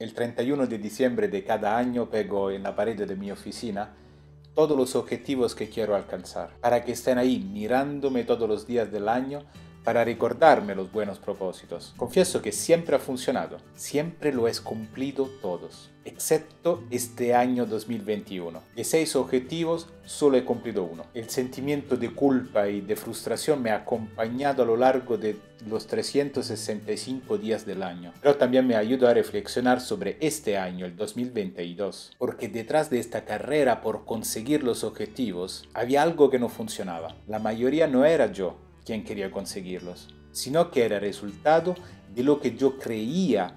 El 31 de diciembre de cada año pego en la pared de mi oficina todos los objetivos que quiero alcanzar, para que estén ahí mirándome todos los días del año para recordarme los buenos propósitos. Confieso que siempre ha funcionado, siempre lo he cumplido todos, excepto este año 2021. De seis objetivos, solo he cumplido uno. El sentimiento de culpa y de frustración me ha acompañado a lo largo de los 365 días del año, pero también me ayudó a reflexionar sobre este año, el 2022, porque detrás de esta carrera por conseguir los objetivos había algo que no funcionaba. La mayoría no era yo, quien quería conseguirlos, sino que era resultado de lo que yo creía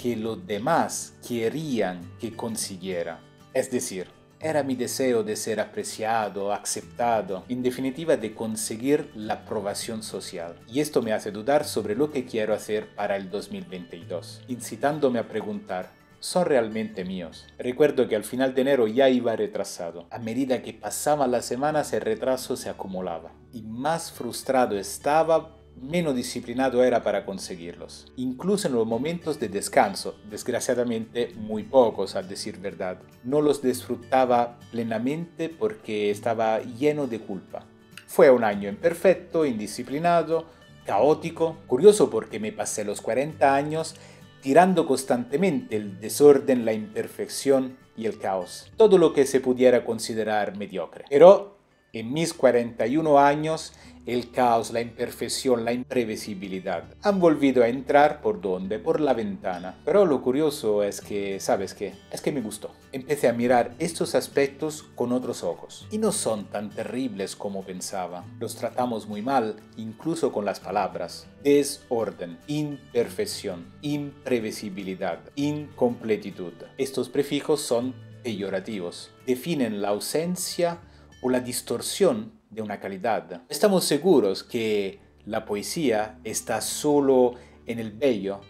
que los demás querían que consiguiera. Es decir, era mi deseo de ser apreciado, aceptado, en definitiva de conseguir la aprobación social. Y esto me hace dudar sobre lo que quiero hacer para el 2022, incitándome a preguntar, son realmente míos. Recuerdo que al final de enero ya iba retrasado. A medida que pasaban las semanas el retraso se acumulaba y más frustrado estaba menos disciplinado era para conseguirlos. Incluso en los momentos de descanso, desgraciadamente muy pocos a decir verdad, no los disfrutaba plenamente porque estaba lleno de culpa. Fue un año imperfecto, indisciplinado, caótico, curioso porque me pasé los 40 años tirando constantemente el desorden, la imperfección y el caos, todo lo que se pudiera considerar mediocre. Pero en mis 41 años el caos, la imperfección, la imprevisibilidad han volvido a entrar por donde, por la ventana. Pero lo curioso es que, ¿sabes qué? Es que me gustó. Empecé a mirar estos aspectos con otros ojos. Y no son tan terribles como pensaba. Los tratamos muy mal, incluso con las palabras. Desorden, imperfección, imprevisibilidad, incompletitud. Estos prefijos son peyorativos. Definen la ausencia o la distorsión de una calidad. Estamos seguros que la poesía está solo en el bello,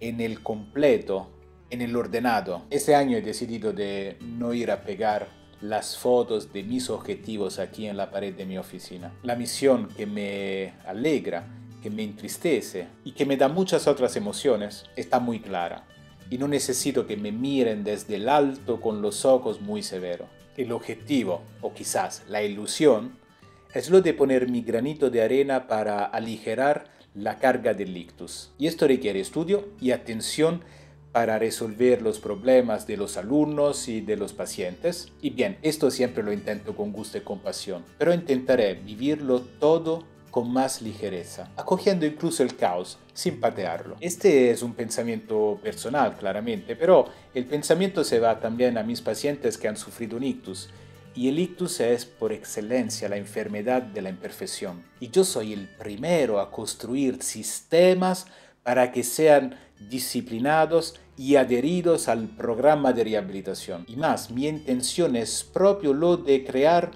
en el completo, en el ordenado. Este año he decidido de no ir a pegar las fotos de mis objetivos aquí en la pared de mi oficina. La misión que me alegra, que me entristece y que me da muchas otras emociones está muy clara. Y no necesito que me miren desde el alto con los ojos muy severos. El objetivo, o quizás la ilusión, es lo de poner mi granito de arena para aligerar la carga del ictus. Y esto requiere estudio y atención para resolver los problemas de los alumnos y de los pacientes. Y bien, esto siempre lo intento con gusto y compasión, pero intentaré vivirlo todo con más ligereza, acogiendo incluso el caos sin patearlo. Este es un pensamiento personal, claramente, pero el pensamiento se va también a mis pacientes que han sufrido un ictus y el ictus es por excelencia la enfermedad de la imperfección. Y yo soy el primero a construir sistemas para que sean disciplinados y adheridos al programa de rehabilitación. Y más, mi intención es propio lo de crear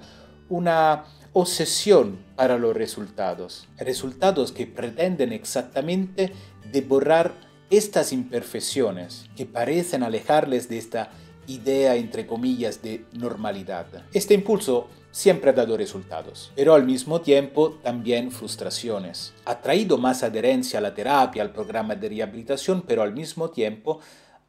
una obsesión para los resultados. Resultados que pretenden exactamente de borrar estas imperfecciones que parecen alejarles de esta idea, entre comillas, de normalidad. Este impulso siempre ha dado resultados, pero al mismo tiempo también frustraciones. Ha traído más adherencia a la terapia, al programa de rehabilitación, pero al mismo tiempo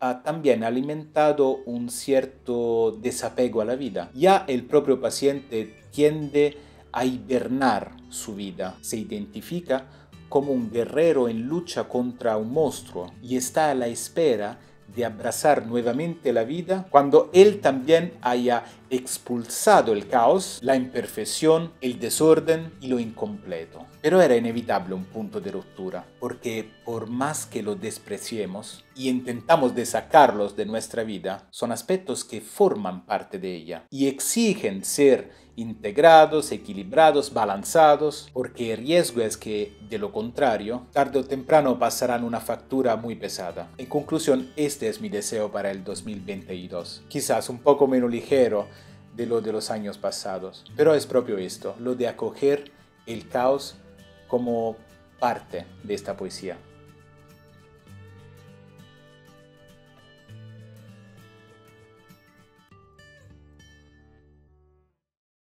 ha también alimentado un cierto desapego a la vida. Ya el propio paciente tiende a hibernar su vida, se identifica como un guerrero en lucha contra un monstruo y está a la espera de abrazar nuevamente la vida cuando Él también haya expulsado el caos, la imperfección, el desorden y lo incompleto. Pero era inevitable un punto de ruptura, porque por más que lo despreciemos y intentamos de sacarlos de nuestra vida, son aspectos que forman parte de ella y exigen ser integrados, equilibrados, balanzados, porque el riesgo es que, de lo contrario, tarde o temprano pasarán una factura muy pesada. En conclusión, este es mi deseo para el 2022. Quizás un poco menos ligero de lo de los años pasados, pero es propio esto, lo de acoger el caos como parte de esta poesía.